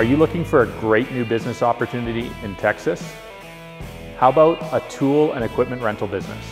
Are you looking for a great new business opportunity in Texas? How about a tool and equipment rental business?